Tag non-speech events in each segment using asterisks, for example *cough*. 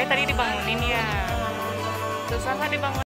Saya tadi dibangunin ya. Susah nggak dibangun?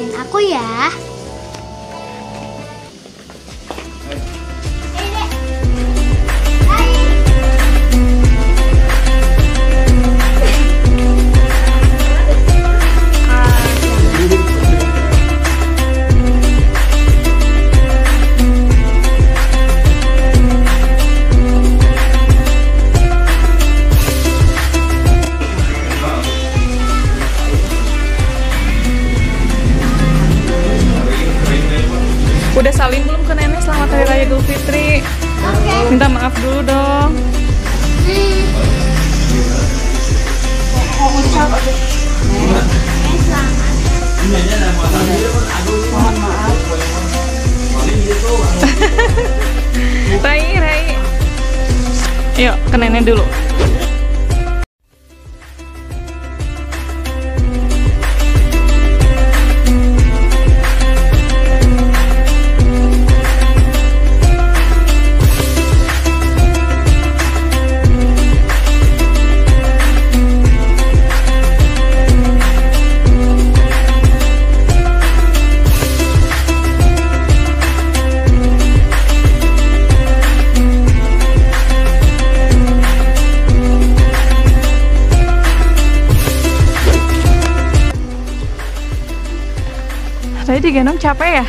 Ikutin aku ya. Udah salim belum ke nenek selamat hari raya Idul Fitri? Minta maaf dulu dong. *laughs* Rai, Rai. Yuk, ke nenek dulu. Tadi digendong capek ya?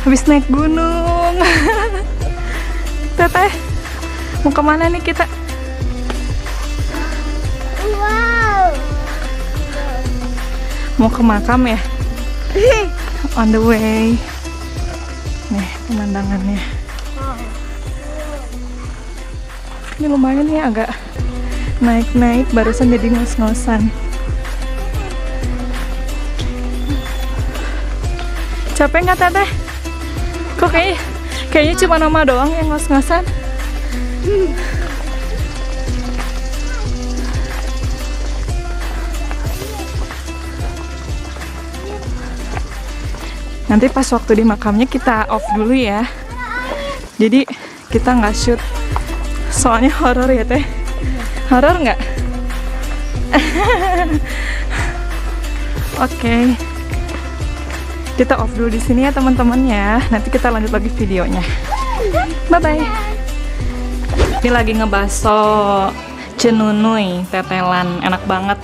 Habis naik gunung. *laughs* Teteh, mau ke mana nih kita? Wow. Mau ke makam ya? On the way. Nih pemandangannya. Ini lumayan ya agak naik-naik barusan jadi ngos-ngosan. Capek nggak teteh? Kok kayaknya, kayaknya cuma nama doang yang ngos-ngosan? Nanti pas waktu di makamnya kita off dulu ya. Jadi kita nggak shoot. Soalnya horor ya teh. Horor nggak? *laughs* Oke. Kita off dulu di sini ya teman-teman ya. Nanti kita lanjut lagi videonya. Bye bye. Ini lagi ngebaso cenunui tetelan, enak banget.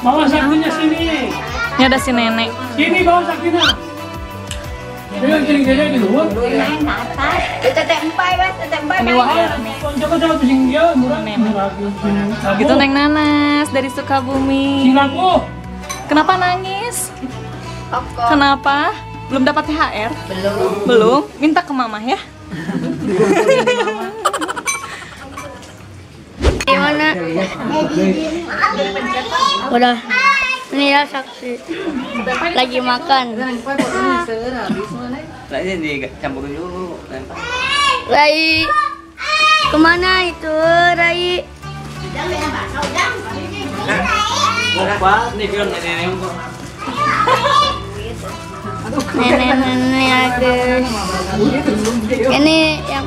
Bawa sakunya sini. Ini ada si nenek. Sini bawa sakunya. Dia kiring dia gitu. Ini wah. Coba coba pusing dia murah. Murah. Gitu Neng Nanas dari Sukabumi. Singapura. Kenapa nangis? Kenapa? Belum dapat THR? Belum. Belum? Minta ke mama ya. *laughs* Gimana? Udah. Ini ya saksi. Lagi makan. Dulu. Rai. Ke mana itu, Rai? Nenek-nenek. Ini yang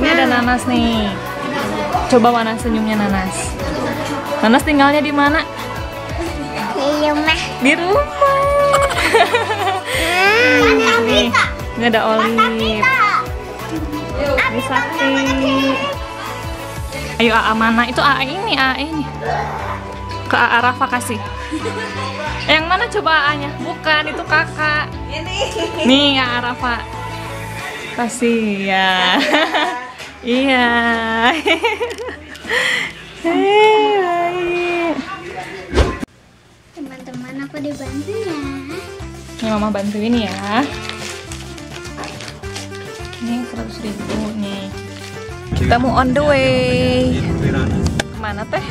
Ini ada Nanas nih. Coba mana senyumnya Nanas? Nanas tinggalnya di mana? Iya mah. Di rumah. Nih, ini ada Olive. Ini Sakti. Ayo AA mana? Itu AA ini, AA ini. Ke AA Rafa kasih. *laughs* Yang mana coba AA-nya? Bukan, itu kakak. Ini. Nih, AA Rafa. Kasih ya. iya. Hei, *laughs* baik. Teman-teman aku dibantu ya. Ini mama bantuin ya. Ini 100 ribu nih. Kita mau on the way. Ke mana teh?